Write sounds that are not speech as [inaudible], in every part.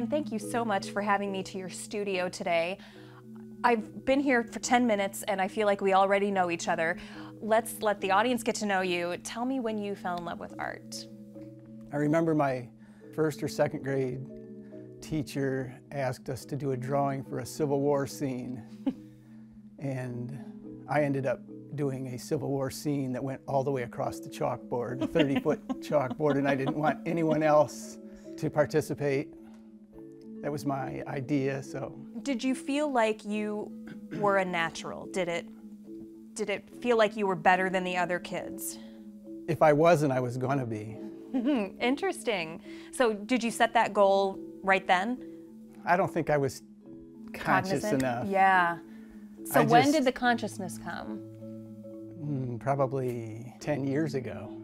Phillian, thank you so much for having me to your studio today. I've been here for 10 minutes and I feel like we already know each other. Let's let the audience get to know you. Tell me when you fell in love with art. I remember my first or second grade teacher asked us to do a drawing for a Civil War scene. [laughs] and I ended up doing a Civil War scene that went all the way across the chalkboard, a 30 foot [laughs] chalkboard, and I didn't want anyone else to participate. That was my idea, so. Did you feel like you were a natural? Did it, did it feel like you were better than the other kids? If I wasn't, I was gonna be. [laughs] Interesting. So did you set that goal right then? I don't think I was conscious Cognizant? enough. Yeah. So I when just- did the consciousness come? Mm, Probably 10 years ago.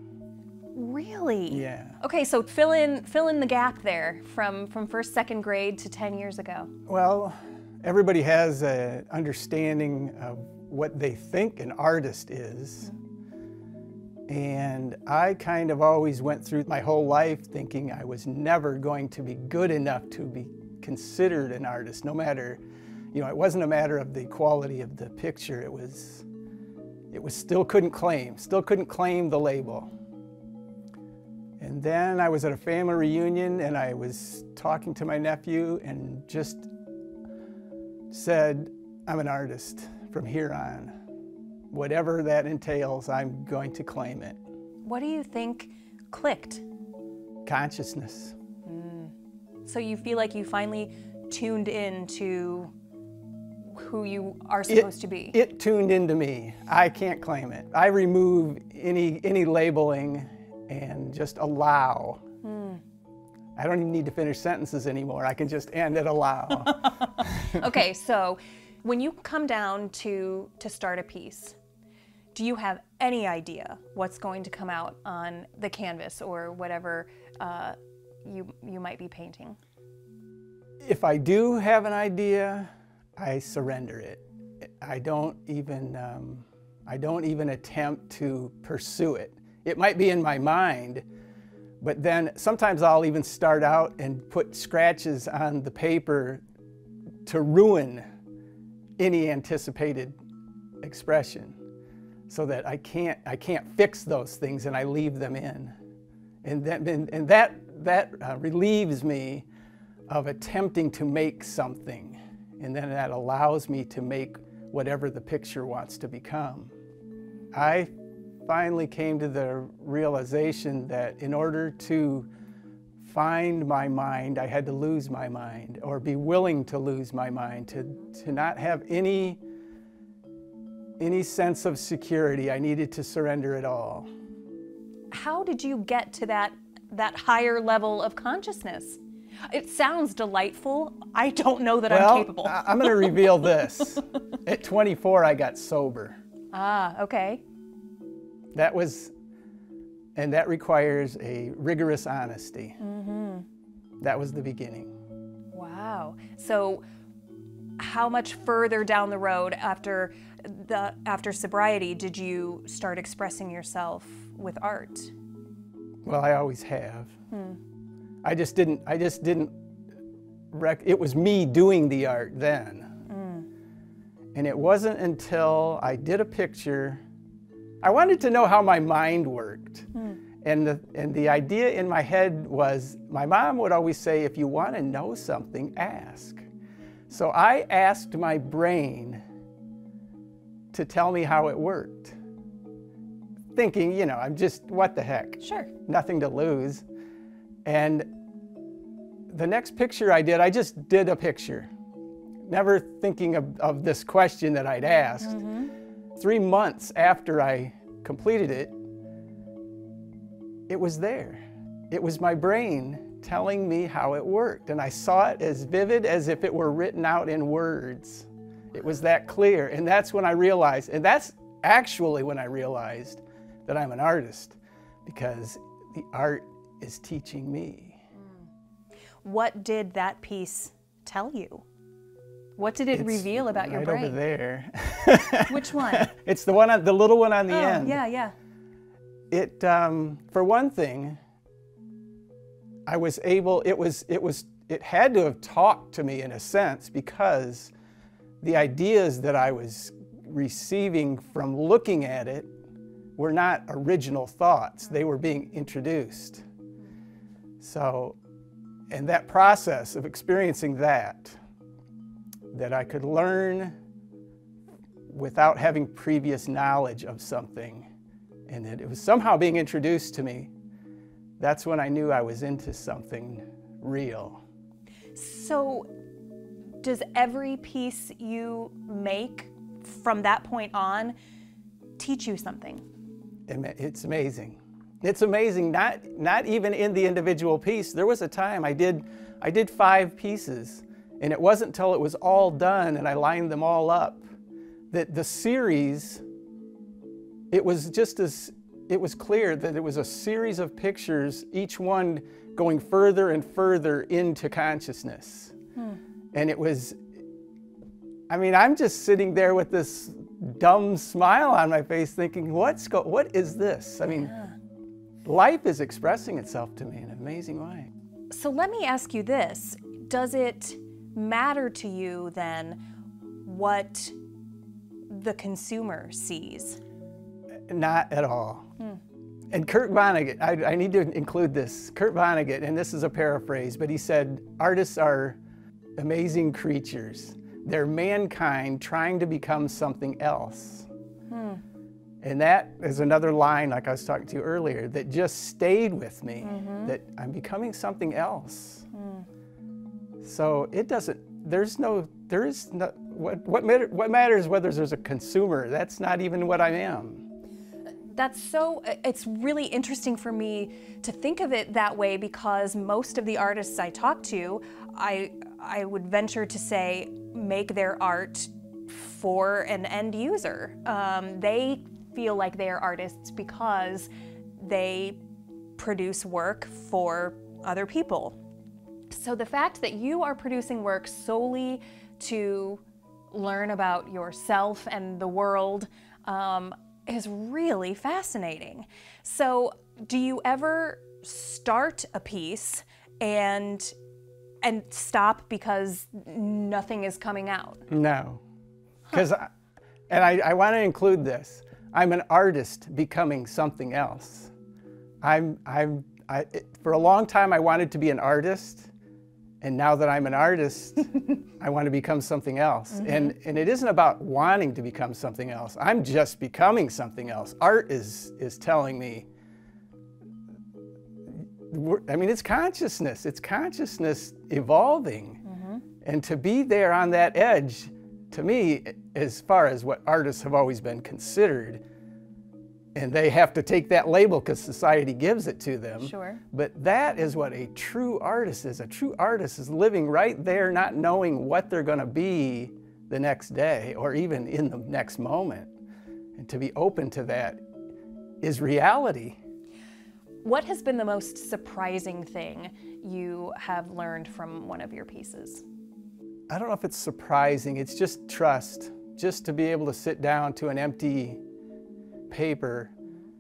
Really? Yeah. Okay, so fill in fill in the gap there from from first second grade to 10 years ago. Well, everybody has an understanding of what they think an artist is. And I kind of always went through my whole life thinking I was never going to be good enough to be considered an artist, no matter, you know, it wasn't a matter of the quality of the picture, it was, it was still couldn't claim, still couldn't claim the label. And then I was at a family reunion and I was talking to my nephew and just said, I'm an artist from here on. Whatever that entails, I'm going to claim it. What do you think clicked? Consciousness. Mm. So you feel like you finally tuned in to who you are It- supposed to be. It tuned into me. I can't claim it. I remove any any labeling and just allow. I don't even need to finish sentences anymore. I can just end at allow. [laughs] okay, so when you come down to to start a piece, do you have any idea what's going to come out on the canvas or whatever uh, you you might be painting? if I do have an idea, I surrender it. I don't even um, I don't even attempt to pursue it. It might be in my mind, but then sometimes I'll even start out and put scratches on the paper to ruin any anticipated expression so that I can't I can't fix those things and I leave them in. And that and, that that uh, relieves me of attempting to make something. And then that allows me to make whatever the picture wants to become. I finally came to the realization that in order to find my mind, I had to lose my mind or be willing to lose my mind, to, to not have any, any sense of security. I needed to surrender it all. How did you get to that that higher level of consciousness? It sounds delightful. I don't know that well, I'm capable. I'm going to reveal this. [laughs] At 24, I got sober. ah, okay. That was, and that requires a rigorous honesty. Mm-hmm. That was the beginning. Wow. So how much further down the road after the after sobriety did you start expressing yourself with art? Well, I always have. Hmm. I just didn't. I just didn't. Rec- it was me doing the art then, mm. and it wasn't until I did a picture. I wanted to know how my mind worked, hmm. and the and the idea in my head was my mom would always say, "If you want to know something, ask." So I asked my brain to tell me how it worked, thinking, you know, I'm just what the heck Sure. nothing to lose. And the next picture I did, I just did a picture, never thinking of, of this question that I'd asked. Mm-hmm. Three months after I completed it, it was there. It was my brain telling me how it worked. And I saw it as vivid as if it were written out in words. It was that clear. And that's when I realized, and that's actually when I realized that I'm an artist because the art is teaching me. Hmm. What did that piece tell you? What did it It's reveal about your right brain? over there. [laughs] Which one? [laughs] it's the one, on, the little one on the oh, end. yeah, yeah. It, um, for one thing, I was able. It was, it was, it had to have talked to me in a sense because the ideas that I was receiving from looking at it were not original thoughts, they were being introduced. So, and that process of experiencing that, that I could learn without having previous knowledge of something, and that it was somehow being introduced to me, that's when I knew I was into something real. So, does every piece you make from that point on teach you something? It's amazing. It's amazing, not, not even in the individual piece. There was a time I did, I did five pieces, and it wasn't until it was all done and I lined them all up that the series, it was just as, it was clear that it was a series of pictures, each one going further and further into consciousness. Hmm. And it was, I mean, I'm just sitting there with this dumb smile on my face thinking, what's go what is this? I mean, yeah. life is expressing itself to me in an amazing way. So let me ask you this. Does it matter to you then what the consumer sees? Not at all. Hmm. And Kurt Vonnegut, I, I, need to include this. Kurt Vonnegut, and this is a paraphrase, but he said, artists are amazing creatures. They're mankind trying to become something else. Hmm. And that is another line, like I was talking to you earlier, that just stayed with me, mm-hmm. that I'm becoming something else. So it doesn't, there's no, there is no, what, what, matter, what matters whether there's a consumer? That's not even what I am that's so it's really interesting for me to think of it that way because most of the artists I talk to, I I would venture to say make their art for an end user. Um, they feel like they are artists because they produce work for other people. So the fact that you are producing work solely to learn about yourself and the world, um, is really fascinating. So, do you ever start a piece and and stop because nothing is coming out? No, because huh. and I, I want to include this. I'm an artist becoming something else. I'm I'm I, for a long time I wanted to be an artist, and now that I'm an artist, [laughs] I want to become something else. Mm-hmm. And, and it isn't about wanting to become something else. I'm just becoming something else. Art is, is telling me, I mean, it's consciousness. It's consciousness evolving. Mm-hmm. And to be there on that edge, to me, as far as what artists have always been considered, and they have to take that label because society gives it to them. Sure. But that is what a true artist is. A true artist is living right there, not knowing what they're going to be the next day or even in the next moment. And to be open to that is reality. What has been the most surprising thing you have learned from one of your pieces? I don't know if it's surprising, it's just trust. Just to be able to sit down to an empty paper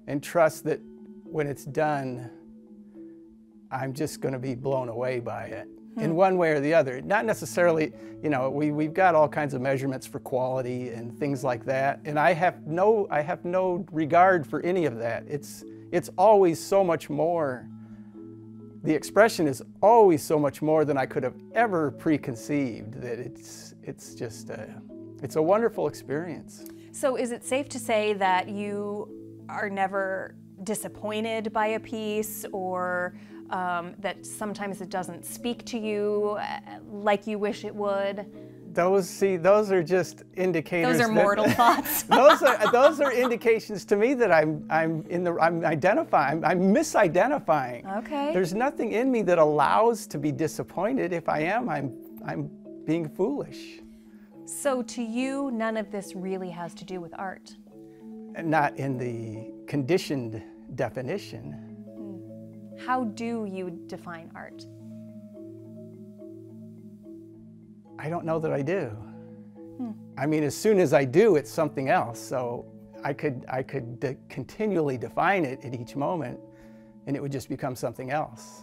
and trust that when it's done, I'm just going to be blown away by it hmm. in one way or the other. Not necessarily, you know, we, we've got all kinds of measurements for quality and things like that. And I have no, I have no regard for any of that. It's, it's always so much more. The expression is always so much more than I could have ever preconceived that it's, it's just a, it's a wonderful experience. So is it safe to say that you are never disappointed by a piece or um, that sometimes it doesn't speak to you uh, like you wish it would? Those see, those are just indicators. Those are that, mortal [laughs] thoughts. those are those are indications to me that I'm I'm in the I'm identifying I'm, I'm misidentifying. Okay. There's nothing in me that allows to be disappointed. If I am, I'm I'm being foolish. So to you, none of this really has to do with art? Not in the conditioned definition. Hmm. How do you define art? I don't know that I do. Hmm. I mean, as soon as I do, it's something else. So I could, I could de continually define it at each moment, and it would just become something else.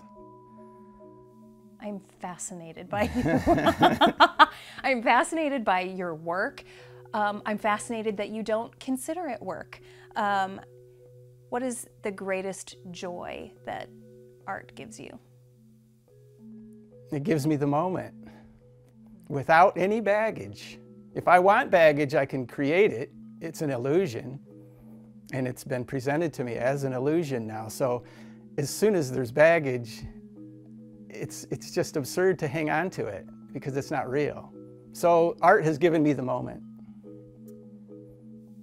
I'm fascinated by [laughs] you. [laughs] I'm fascinated by your work. Um, I'm fascinated that you don't consider it work. Um, what is the greatest joy that art gives you? It gives me the moment without any baggage. If I want baggage, I can create it. It's an illusion, and it's been presented to me as an illusion now. So as soon as there's baggage, it's, it's just absurd to hang on to it because it's not real. So art has given me the moment.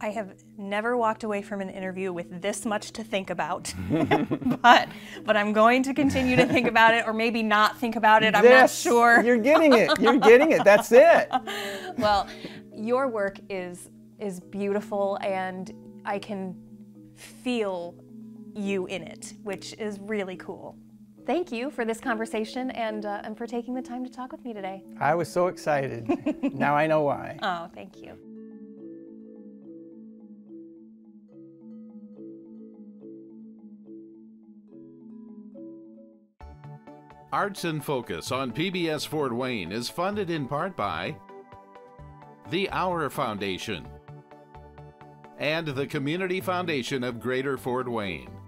I have never walked away from an interview with this much to think about, [laughs] but but I'm going to continue to think about it, or maybe not think about it. I'm this, not sure. You're getting it. You're getting it. That's it. [laughs] well, your work is is beautiful, and I can feel you in it, which is really cool. Thank you for this conversation and, uh, and for taking the time to talk with me today. I was so excited. [laughs] now I know why. Oh, thank you. Arts in Focus on PBS Fort Wayne is funded in part by the Auer Foundation and the Community Foundation of Greater Fort Wayne.